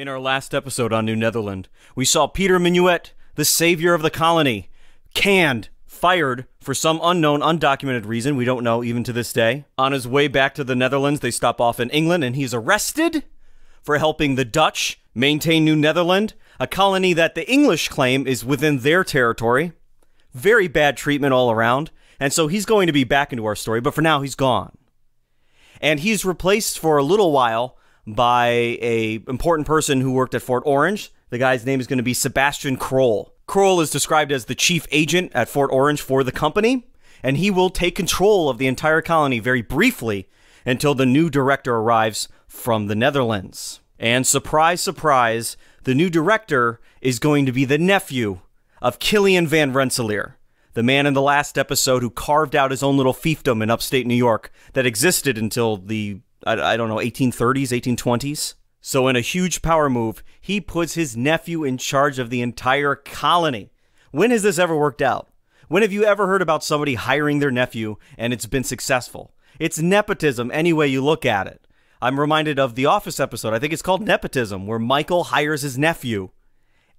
In our last episode on New Netherland, we saw Peter Minuit, the savior of the colony, canned, fired for some unknown, undocumented reason we don't know even to this day. On his way back to the Netherlands, they stop off in England and he's arrested for helping the Dutch maintain New Netherland, a colony that the English claim is within their territory. Very bad treatment all around. And so he's going to be back into our story, but for now he's gone. And he's replaced for a little while by a important person who worked at Fort Orange. The guy's name is going to be Sebastian Kroll. Kroll is described as the chief agent at Fort Orange for the company, and he will take control of the entire colony very briefly until the new director arrives from the Netherlands. And surprise, surprise, the new director is going to be the nephew of Kilian Van Rensselaer, the man in the last episode who carved out his own little fiefdom in upstate New York that existed until the I, I don't know, 1830s, 1820s. So, in a huge power move, he puts his nephew in charge of the entire colony. When has this ever worked out? When have you ever heard about somebody hiring their nephew and it's been successful? It's nepotism any way you look at it. I'm reminded of the Office episode, I think it's called Nepotism, where Michael hires his nephew.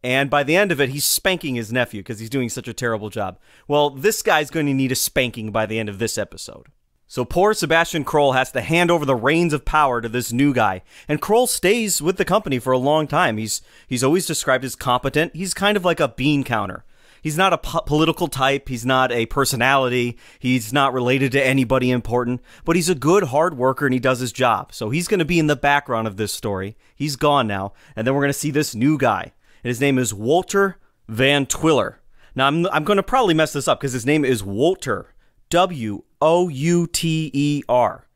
And by the end of it, he's spanking his nephew because he's doing such a terrible job. Well, this guy's going to need a spanking by the end of this episode. So poor Sebastian Kroll has to hand over the reins of power to this new guy. And Kroll stays with the company for a long time. He's he's always described as competent. He's kind of like a bean counter. He's not a po- political type, he's not a personality, he's not related to anybody important, but he's a good hard worker and he does his job. So he's going to be in the background of this story. He's gone now, and then we're going to see this new guy. And his name is Walter Van Twiller. Now I'm I'm going to probably mess this up because his name is Walter. W O U T E R.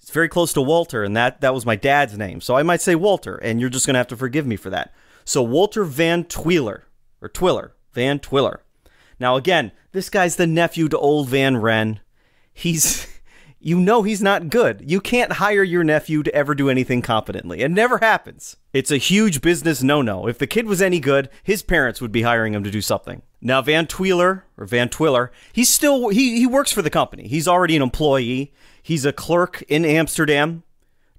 It's very close to Walter, and that, that was my dad's name. So I might say Walter, and you're just going to have to forgive me for that. So Walter Van Twiller, or Twiller, Van Twiller. Now, again, this guy's the nephew to old Van Wren. He's, you know, he's not good. You can't hire your nephew to ever do anything competently. It never happens. It's a huge business no no. If the kid was any good, his parents would be hiring him to do something. Now Van Twiller or Van Twiller, he's still he he works for the company. He's already an employee. He's a clerk in Amsterdam,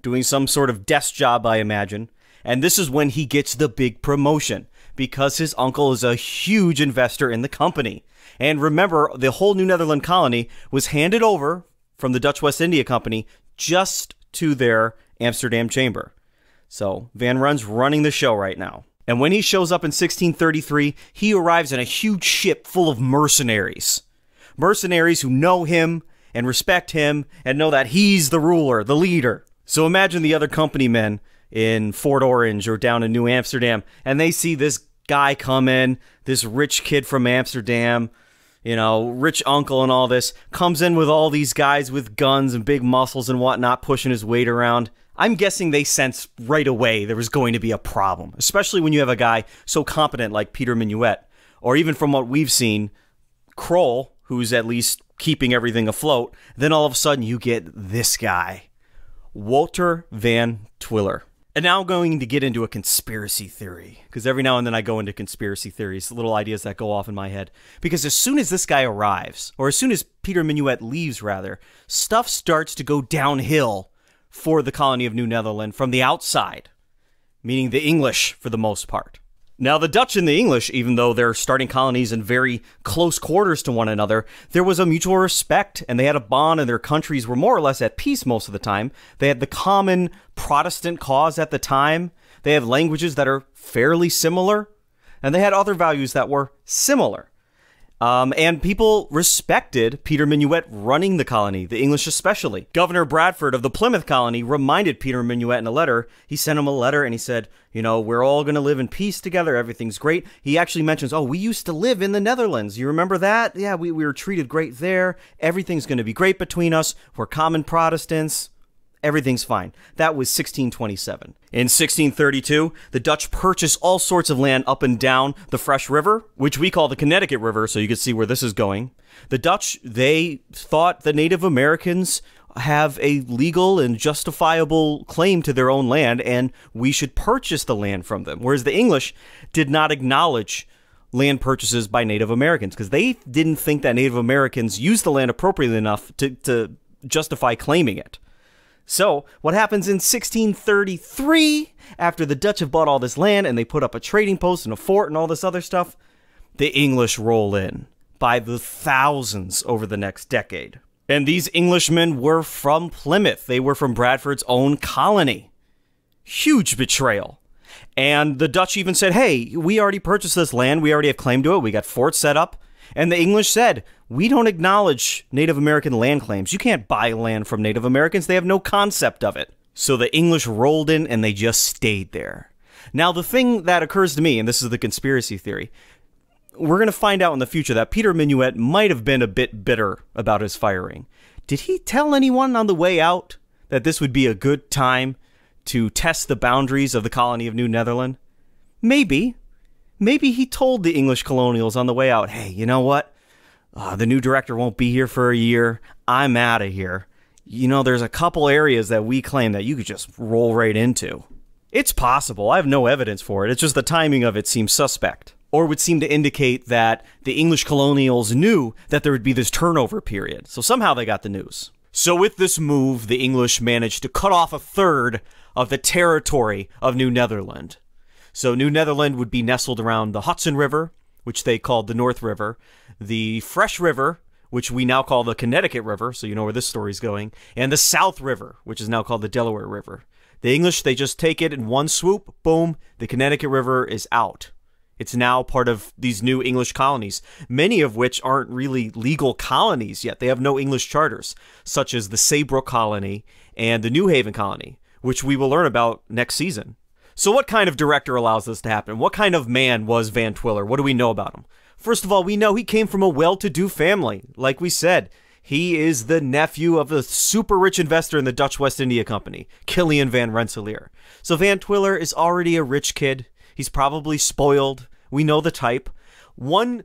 doing some sort of desk job, I imagine. And this is when he gets the big promotion because his uncle is a huge investor in the company. And remember, the whole New Netherland colony was handed over from the Dutch West India Company just to their Amsterdam chamber. So Van Run's running the show right now. And when he shows up in 1633, he arrives in a huge ship full of mercenaries. Mercenaries who know him and respect him and know that he's the ruler, the leader. So imagine the other company men in Fort Orange or down in New Amsterdam, and they see this guy come in, this rich kid from Amsterdam, you know, rich uncle and all this, comes in with all these guys with guns and big muscles and whatnot, pushing his weight around. I'm guessing they sensed right away there was going to be a problem, especially when you have a guy so competent like Peter Minuit, or even from what we've seen, Kroll, who's at least keeping everything afloat. Then all of a sudden you get this guy, Walter Van Twiller. And now I'm going to get into a conspiracy theory, because every now and then I go into conspiracy theories, little ideas that go off in my head. Because as soon as this guy arrives, or as soon as Peter Minuit leaves, rather, stuff starts to go downhill for the colony of New Netherland from the outside, meaning the English for the most part. Now, the Dutch and the English, even though they're starting colonies in very close quarters to one another, there was a mutual respect and they had a bond, and their countries were more or less at peace most of the time. They had the common Protestant cause at the time. They have languages that are fairly similar, and they had other values that were similar. Um, and people respected Peter Minuit running the colony, the English especially. Governor Bradford of the Plymouth colony reminded Peter Minuit in a letter. He sent him a letter and he said, You know, we're all going to live in peace together. Everything's great. He actually mentions, Oh, we used to live in the Netherlands. You remember that? Yeah, we, we were treated great there. Everything's going to be great between us. We're common Protestants everything's fine. That was 1627. In 1632, the Dutch purchased all sorts of land up and down the Fresh River, which we call the Connecticut River, so you can see where this is going. The Dutch, they thought the Native Americans have a legal and justifiable claim to their own land, and we should purchase the land from them. Whereas the English did not acknowledge land purchases by Native Americans because they didn't think that Native Americans used the land appropriately enough to, to justify claiming it. So, what happens in 1633, after the Dutch have bought all this land and they put up a trading post and a fort and all this other stuff? The English roll in by the thousands over the next decade. And these Englishmen were from Plymouth, they were from Bradford's own colony. Huge betrayal. And the Dutch even said, hey, we already purchased this land, we already have claim to it, we got forts set up. And the English said, we don't acknowledge Native American land claims. You can't buy land from Native Americans, they have no concept of it. So the English rolled in and they just stayed there. Now, the thing that occurs to me, and this is the conspiracy theory, we're going to find out in the future that Peter Minuit might have been a bit bitter about his firing. Did he tell anyone on the way out that this would be a good time to test the boundaries of the colony of New Netherland? Maybe. Maybe he told the English colonials on the way out, hey, you know what? Uh, the new director won't be here for a year. I'm out of here. You know, there's a couple areas that we claim that you could just roll right into. It's possible. I have no evidence for it. It's just the timing of it seems suspect. Or would seem to indicate that the English colonials knew that there would be this turnover period. So somehow they got the news. So with this move, the English managed to cut off a third of the territory of New Netherland. So New Netherland would be nestled around the Hudson River, which they called the North River, the Fresh River, which we now call the Connecticut River, so you know where this story's going, and the South River, which is now called the Delaware River. The English, they just take it in one swoop, boom, the Connecticut River is out. It's now part of these new English colonies, many of which aren't really legal colonies yet. They have no English charters, such as the Saybrook colony and the New Haven colony, which we will learn about next season. So, what kind of director allows this to happen? What kind of man was Van Twiller? What do we know about him? First of all, we know he came from a well to do family. Like we said, he is the nephew of the super rich investor in the Dutch West India Company, Kilian van Rensselaer. So, Van Twiller is already a rich kid. He's probably spoiled. We know the type. One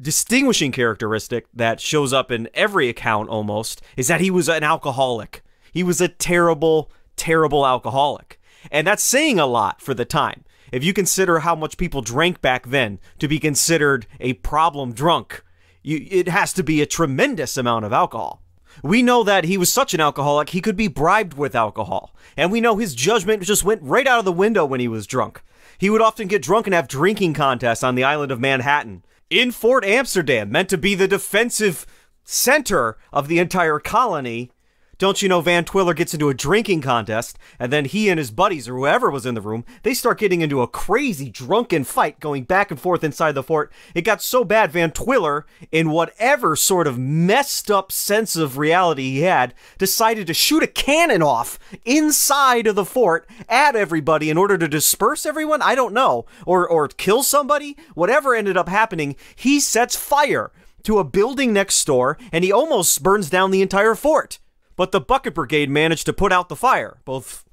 distinguishing characteristic that shows up in every account almost is that he was an alcoholic. He was a terrible, terrible alcoholic. And that's saying a lot for the time. If you consider how much people drank back then to be considered a problem drunk, you, it has to be a tremendous amount of alcohol. We know that he was such an alcoholic, he could be bribed with alcohol. And we know his judgment just went right out of the window when he was drunk. He would often get drunk and have drinking contests on the island of Manhattan. In Fort Amsterdam, meant to be the defensive center of the entire colony, don't you know Van Twiller gets into a drinking contest, and then he and his buddies, or whoever was in the room, they start getting into a crazy drunken fight going back and forth inside the fort. It got so bad, Van Twiller, in whatever sort of messed up sense of reality he had, decided to shoot a cannon off inside of the fort at everybody in order to disperse everyone. I don't know. Or, or kill somebody. Whatever ended up happening, he sets fire to a building next door, and he almost burns down the entire fort. But the Bucket Brigade managed to put out the fire, both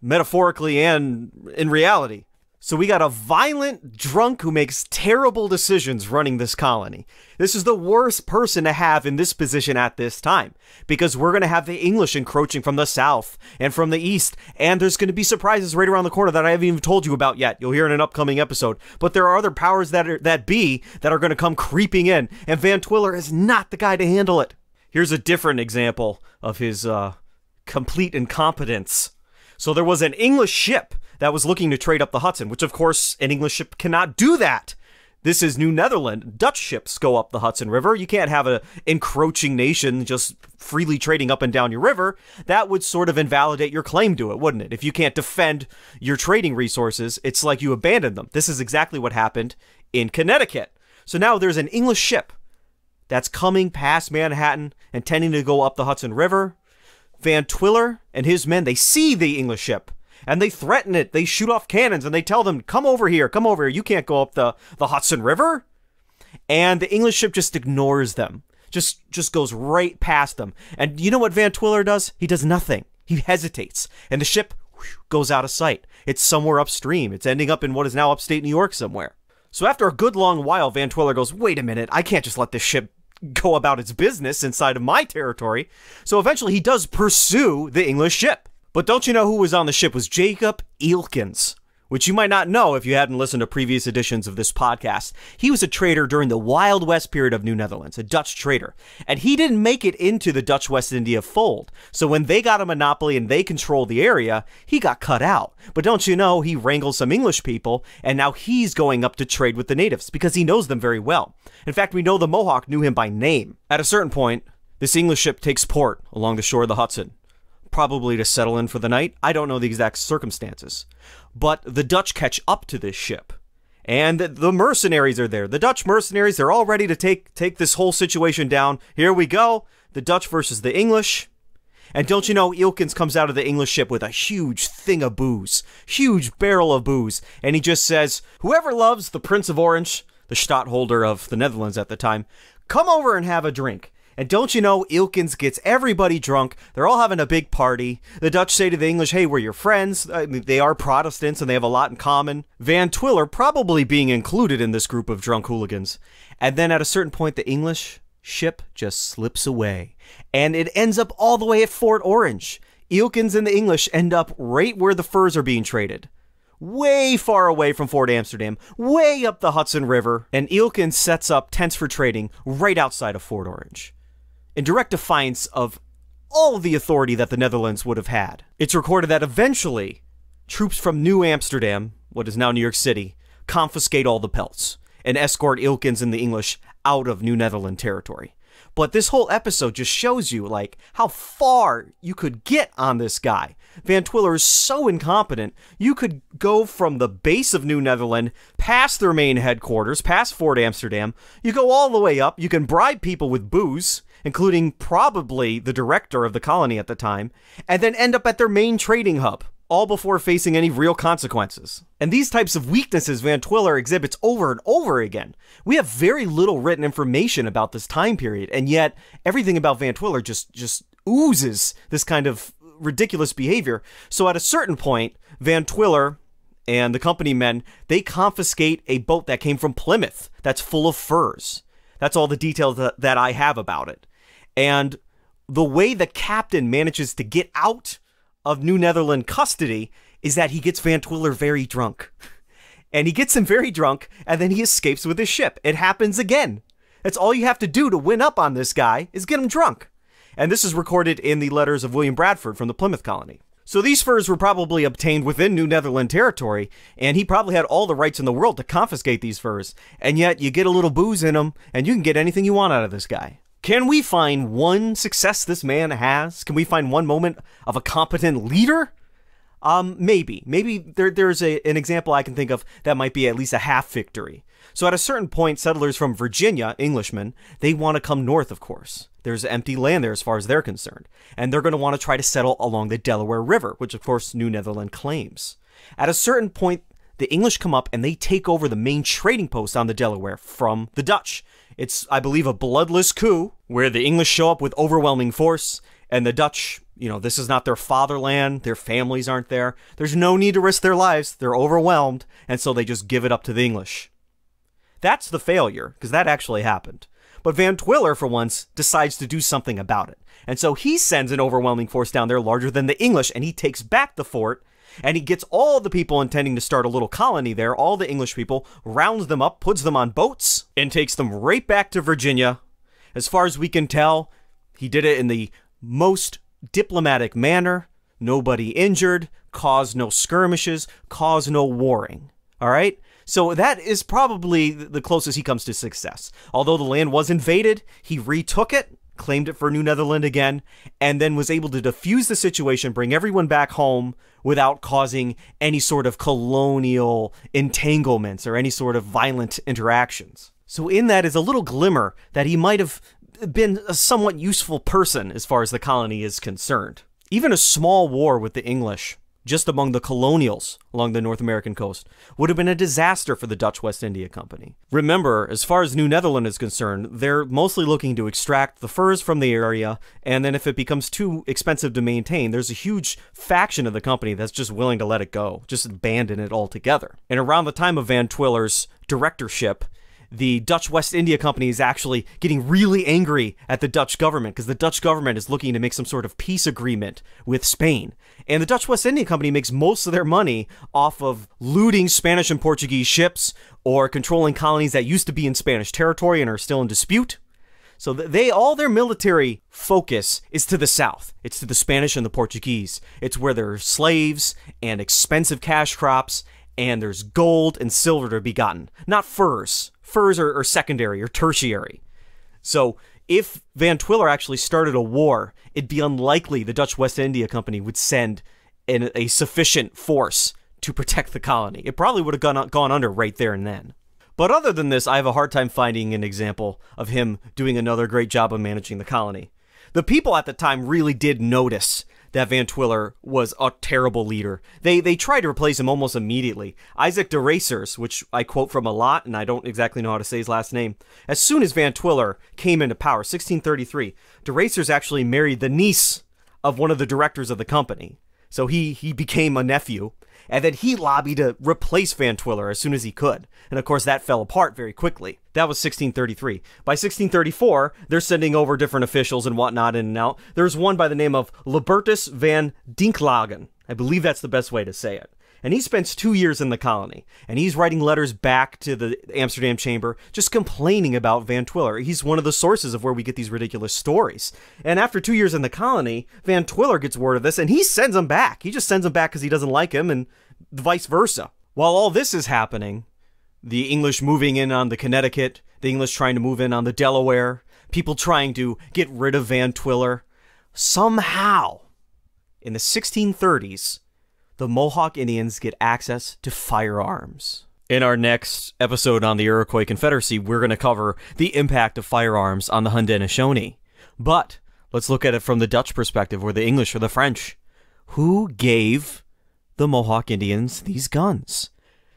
metaphorically and in reality. So we got a violent drunk who makes terrible decisions running this colony. This is the worst person to have in this position at this time because we're going to have the English encroaching from the south and from the east, and there's going to be surprises right around the corner that I haven't even told you about yet. You'll hear in an upcoming episode. But there are other powers that are, that be that are going to come creeping in, and Van Twiller is not the guy to handle it. Here's a different example of his uh, complete incompetence. So there was an English ship that was looking to trade up the Hudson, which of course an English ship cannot do that. This is New Netherland. Dutch ships go up the Hudson River. You can't have an encroaching nation just freely trading up and down your river. That would sort of invalidate your claim to it, wouldn't it? If you can't defend your trading resources, it's like you abandoned them. This is exactly what happened in Connecticut. So now there's an English ship that's coming past Manhattan, intending to go up the Hudson River. Van Twiller and his men, they see the English ship and they threaten it. They shoot off cannons and they tell them, come over here, come over here. You can't go up the, the Hudson River. And the English ship just ignores them, just, just goes right past them. And you know what Van Twiller does? He does nothing. He hesitates. And the ship goes out of sight. It's somewhere upstream. It's ending up in what is now upstate New York somewhere. So after a good long while, Van Twiller goes, wait a minute, I can't just let this ship go about its business inside of my territory. So eventually he does pursue the English ship. But don't you know who was on the ship was Jacob Eelkens, which you might not know if you hadn't listened to previous editions of this podcast. He was a trader during the Wild West period of New Netherlands, a Dutch trader. And he didn't make it into the Dutch West India fold. So when they got a monopoly and they controlled the area, he got cut out. But don't you know, he wrangled some English people, and now he's going up to trade with the natives because he knows them very well. In fact, we know the Mohawk knew him by name. At a certain point, this English ship takes port along the shore of the Hudson probably to settle in for the night. I don't know the exact circumstances. But the Dutch catch up to this ship. And the mercenaries are there. The Dutch mercenaries, they're all ready to take take this whole situation down. Here we go. The Dutch versus the English. And don't you know, Eelkens comes out of the English ship with a huge thing of booze, huge barrel of booze, and he just says, Whoever loves the Prince of Orange, the stadtholder of the Netherlands at the time, come over and have a drink. And don't you know, Eelkens gets everybody drunk. They're all having a big party. The Dutch say to the English, hey, we're your friends. I mean, they are Protestants and they have a lot in common. Van Twiller probably being included in this group of drunk hooligans. And then at a certain point, the English ship just slips away. And it ends up all the way at Fort Orange. Eelkens and the English end up right where the furs are being traded way far away from Fort Amsterdam, way up the Hudson River, and Eelkens sets up tents for trading right outside of Fort Orange in direct defiance of all the authority that the Netherlands would have had. It's recorded that eventually, troops from New Amsterdam, what is now New York City, confiscate all the pelts and escort Eelkens and the English out of New Netherland territory. But this whole episode just shows you like how far you could get on this guy. Van Twiller is so incompetent. You could go from the base of New Netherland past their main headquarters, past Fort Amsterdam. You go all the way up. You can bribe people with booze including probably the director of the colony at the time, and then end up at their main trading hub, all before facing any real consequences. And these types of weaknesses Van Twiller exhibits over and over again. We have very little written information about this time period, and yet everything about Van Twiller just just oozes this kind of ridiculous behavior. So at a certain point, Van Twiller and the company men, they confiscate a boat that came from Plymouth that's full of furs. That's all the details that, that I have about it. And the way the captain manages to get out of New Netherland custody is that he gets Van Twiller very drunk. And he gets him very drunk, and then he escapes with his ship. It happens again. That's all you have to do to win up on this guy is get him drunk. And this is recorded in the letters of William Bradford from the Plymouth colony. So these furs were probably obtained within New Netherland territory, and he probably had all the rights in the world to confiscate these furs. And yet, you get a little booze in them, and you can get anything you want out of this guy. Can we find one success this man has? Can we find one moment of a competent leader? Um, maybe. Maybe there, there's a, an example I can think of that might be at least a half victory. So at a certain point, settlers from Virginia, Englishmen, they want to come north, of course. There's empty land there as far as they're concerned. And they're going to want to try to settle along the Delaware River, which of course New Netherland claims. At a certain point, the English come up and they take over the main trading post on the Delaware from the Dutch. It's, I believe, a bloodless coup where the English show up with overwhelming force and the Dutch, you know, this is not their fatherland, their families aren't there. There's no need to risk their lives. They're overwhelmed, and so they just give it up to the English. That's the failure, because that actually happened. But Van Twiller, for once, decides to do something about it. And so he sends an overwhelming force down there larger than the English, and he takes back the fort and he gets all the people intending to start a little colony there, all the English people, rounds them up, puts them on boats, and takes them right back to Virginia. As far as we can tell, he did it in the most diplomatic manner, nobody injured, caused no skirmishes, caused no warring. All right? So that is probably the closest he comes to success. Although the land was invaded, he retook it claimed it for New Netherland again, and then was able to defuse the situation, bring everyone back home without causing any sort of colonial entanglements or any sort of violent interactions. So, in that is a little glimmer that he might have been a somewhat useful person as far as the colony is concerned. Even a small war with the English just among the colonials along the North American coast, would have been a disaster for the Dutch West India Company. Remember, as far as New Netherland is concerned, they're mostly looking to extract the furs from the area, and then if it becomes too expensive to maintain, there's a huge faction of the company that's just willing to let it go, just abandon it altogether. And around the time of Van Twiller's directorship, the Dutch West India Company is actually getting really angry at the Dutch government because the Dutch government is looking to make some sort of peace agreement with Spain. And the Dutch West India Company makes most of their money off of looting Spanish and Portuguese ships or controlling colonies that used to be in Spanish territory and are still in dispute. So they all their military focus is to the south. It's to the Spanish and the Portuguese. It's where there are slaves and expensive cash crops and there's gold and silver to be gotten. Not furs. Furs are, are secondary or tertiary. So if Van Twiller actually started a war, it'd be unlikely the Dutch West India Company would send an, a sufficient force to protect the colony. It probably would have gone, gone under right there and then. But other than this, I have a hard time finding an example of him doing another great job of managing the colony. The people at the time really did notice that Van Twiller was a terrible leader. They they tried to replace him almost immediately. Isaac de Racers, which I quote from a lot, and I don't exactly know how to say his last name. As soon as Van Twiller came into power, 1633, de Racers actually married the niece of one of the directors of the company. So he he became a nephew and then he lobbied to replace Van Twiller as soon as he could. And of course, that fell apart very quickly. That was 1633. By 1634, they're sending over different officials and whatnot in and out. There's one by the name of Libertus van Dincklagen. I believe that's the best way to say it and he spends two years in the colony, and he's writing letters back to the Amsterdam Chamber, just complaining about Van Twiller. He's one of the sources of where we get these ridiculous stories. And after two years in the colony, Van Twiller gets word of this, and he sends him back. He just sends him back because he doesn't like him, and vice versa. While all this is happening, the English moving in on the Connecticut, the English trying to move in on the Delaware, people trying to get rid of Van Twiller, somehow, in the 1630s, the Mohawk Indians get access to firearms. In our next episode on the Iroquois Confederacy, we're going to cover the impact of firearms on the Haudenosaunee. But let's look at it from the Dutch perspective, or the English or the French. Who gave the Mohawk Indians these guns?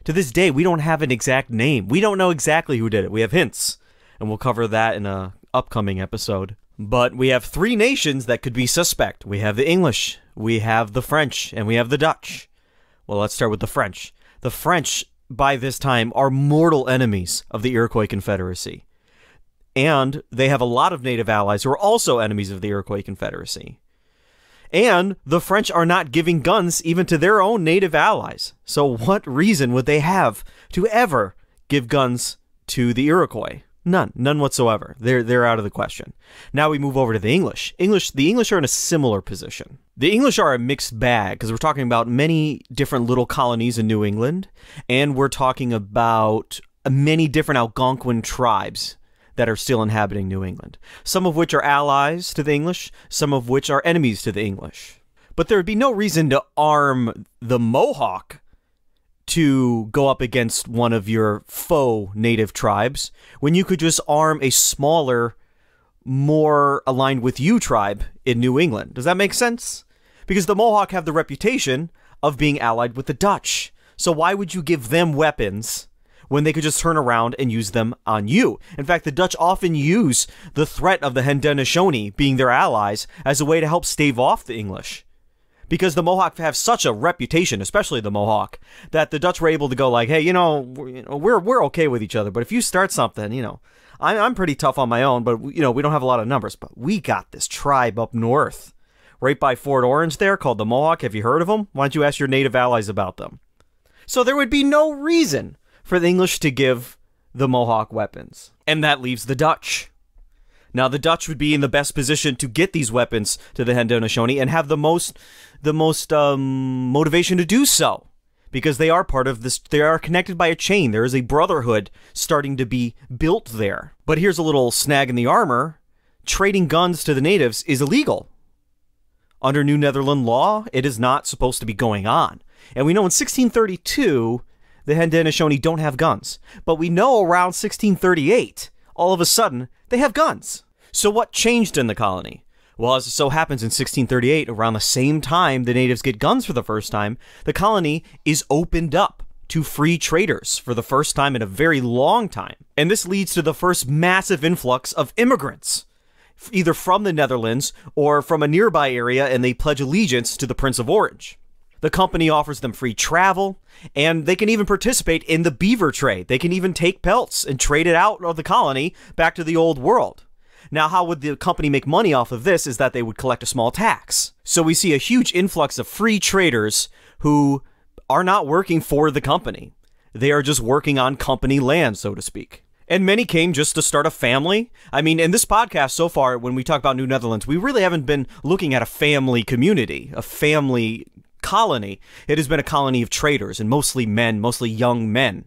To this day, we don't have an exact name. We don't know exactly who did it. We have hints, and we'll cover that in a upcoming episode. But we have three nations that could be suspect. We have the English, we have the French, and we have the Dutch. Well, let's start with the French. The French, by this time, are mortal enemies of the Iroquois Confederacy. And they have a lot of native allies who are also enemies of the Iroquois Confederacy. And the French are not giving guns even to their own native allies. So, what reason would they have to ever give guns to the Iroquois? None, none whatsoever. They're they're out of the question. Now we move over to the English. English, the English are in a similar position. The English are a mixed bag because we're talking about many different little colonies in New England, and we're talking about uh, many different Algonquin tribes that are still inhabiting New England. Some of which are allies to the English, some of which are enemies to the English. But there would be no reason to arm the Mohawk to go up against one of your foe native tribes when you could just arm a smaller, more aligned with you tribe in New England. Does that make sense? Because the Mohawk have the reputation of being allied with the Dutch. So why would you give them weapons when they could just turn around and use them on you? In fact, the Dutch often use the threat of the Haudenosaunee being their allies as a way to help stave off the English because the Mohawk have such a reputation, especially the Mohawk, that the Dutch were able to go like, hey, you know, we're we're okay with each other, but if you start something, you know, I'm I'm pretty tough on my own, but you know, we don't have a lot of numbers, but we got this tribe up north, right by Fort Orange, there called the Mohawk. Have you heard of them? Why don't you ask your native allies about them? So there would be no reason for the English to give the Mohawk weapons, and that leaves the Dutch. Now the Dutch would be in the best position to get these weapons to the Haudenosaunee and have the most the most um, motivation to do so because they are part of this they are connected by a chain. There is a brotherhood starting to be built there. But here's a little snag in the armor. Trading guns to the natives is illegal. Under new netherland law it is not supposed to be going on. And we know in 1632 the haudenosaunee don't have guns. But we know around 1638 all of a sudden they have guns so, what changed in the colony? Well, as it so happens in 1638, around the same time the natives get guns for the first time, the colony is opened up to free traders for the first time in a very long time. And this leads to the first massive influx of immigrants, either from the Netherlands or from a nearby area, and they pledge allegiance to the Prince of Orange. The company offers them free travel, and they can even participate in the beaver trade. They can even take pelts and trade it out of the colony back to the old world. Now, how would the company make money off of this is that they would collect a small tax. So we see a huge influx of free traders who are not working for the company. They are just working on company land, so to speak. And many came just to start a family. I mean, in this podcast so far, when we talk about New Netherlands, we really haven't been looking at a family community, a family colony. It has been a colony of traders and mostly men, mostly young men.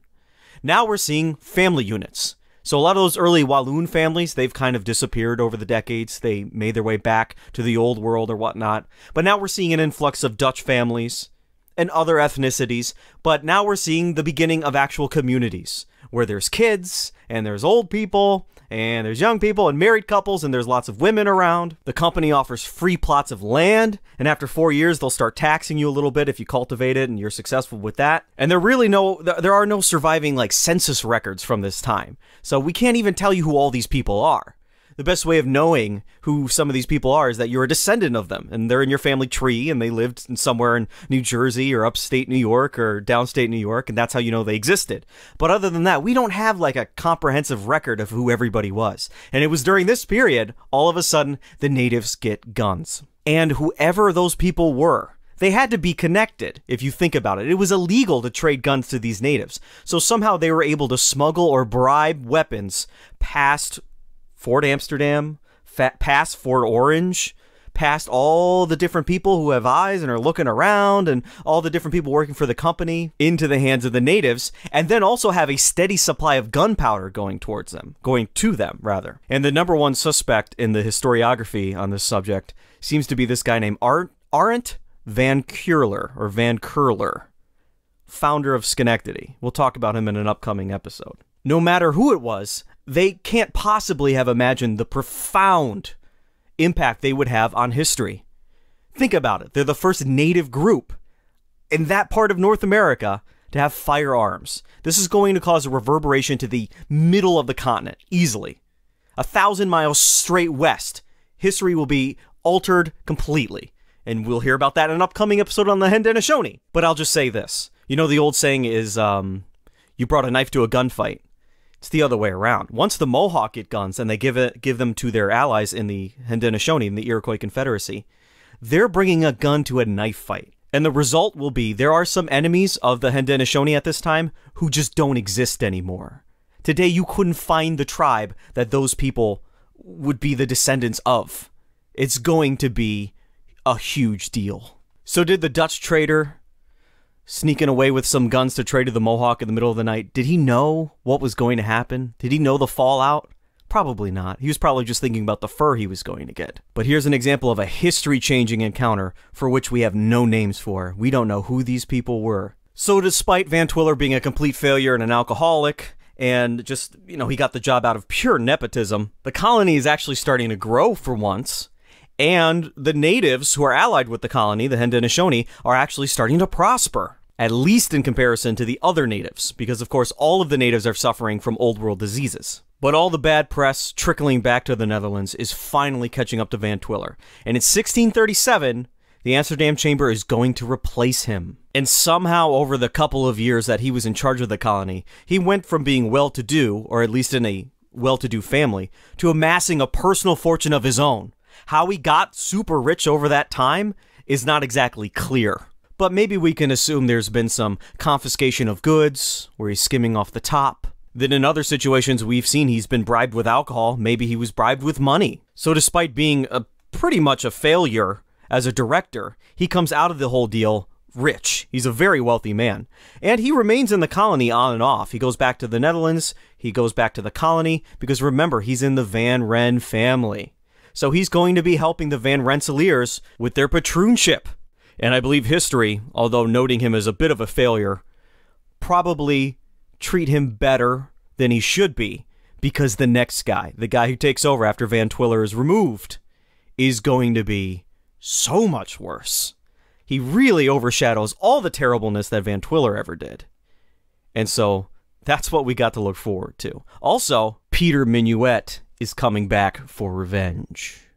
Now we're seeing family units. So a lot of those early Walloon families, they've kind of disappeared over the decades. They made their way back to the old world or whatnot. But now we're seeing an influx of Dutch families and other ethnicities. But now we're seeing the beginning of actual communities where there's kids and there's old people and there's young people and married couples and there's lots of women around. The company offers free plots of land and after 4 years they'll start taxing you a little bit if you cultivate it and you're successful with that. And there really no there are no surviving like census records from this time. So we can't even tell you who all these people are the best way of knowing who some of these people are is that you're a descendant of them and they're in your family tree and they lived somewhere in New Jersey or upstate New York or downstate New York and that's how you know they existed. But other than that, we don't have like a comprehensive record of who everybody was. And it was during this period, all of a sudden, the natives get guns. And whoever those people were, they had to be connected, if you think about it. It was illegal to trade guns to these natives. So somehow they were able to smuggle or bribe weapons past Fort Amsterdam, past Fort Orange, past all the different people who have eyes and are looking around and all the different people working for the company into the hands of the natives and then also have a steady supply of gunpowder going towards them going to them rather. And the number one suspect in the historiography on this subject seems to be this guy named Art Arent Van Curler or Van Curler founder of Schenectady. We'll talk about him in an upcoming episode. No matter who it was they can't possibly have imagined the profound impact they would have on history. Think about it. They're the first native group in that part of North America to have firearms. This is going to cause a reverberation to the middle of the continent, easily. A thousand miles straight west, history will be altered completely. And we'll hear about that in an upcoming episode on the Haudenosaunee. But I'll just say this. You know, the old saying is, um, you brought a knife to a gunfight. It's the other way around. Once the Mohawk get guns and they give it give them to their allies in the Haudenosaunee in the Iroquois Confederacy, they're bringing a gun to a knife fight. And the result will be there are some enemies of the Haudenosaunee at this time who just don't exist anymore. Today you couldn't find the tribe that those people would be the descendants of. It's going to be a huge deal. So did the Dutch trader sneaking away with some guns to trade to the Mohawk in the middle of the night, did he know what was going to happen? Did he know the fallout? Probably not. He was probably just thinking about the fur he was going to get. But here's an example of a history changing encounter for which we have no names for. We don't know who these people were. So, despite Van Twiller being a complete failure and an alcoholic, and just, you know, he got the job out of pure nepotism, the colony is actually starting to grow for once. And the natives who are allied with the colony, the Haudenosaunee, are actually starting to prosper at least in comparison to the other natives, because of course all of the natives are suffering from old world diseases. But all the bad press trickling back to the Netherlands is finally catching up to Van Twiller. And in 1637, the Amsterdam Chamber is going to replace him. And somehow, over the couple of years that he was in charge of the colony, he went from being well to do, or at least in a well to do family, to amassing a personal fortune of his own. How he got super rich over that time is not exactly clear but maybe we can assume there's been some confiscation of goods where he's skimming off the top. Then in other situations we've seen he's been bribed with alcohol, maybe he was bribed with money. So despite being a pretty much a failure as a director, he comes out of the whole deal rich. He's a very wealthy man. And he remains in the colony on and off. He goes back to the Netherlands, he goes back to the colony, because remember, he's in the Van Ren family. So he's going to be helping the Van Rensselaers with their patroonship. And I believe history, although noting him as a bit of a failure, probably treat him better than he should be because the next guy, the guy who takes over after Van Twiller is removed, is going to be so much worse. He really overshadows all the terribleness that Van Twiller ever did. And so that's what we got to look forward to. Also, Peter Minuit is coming back for revenge.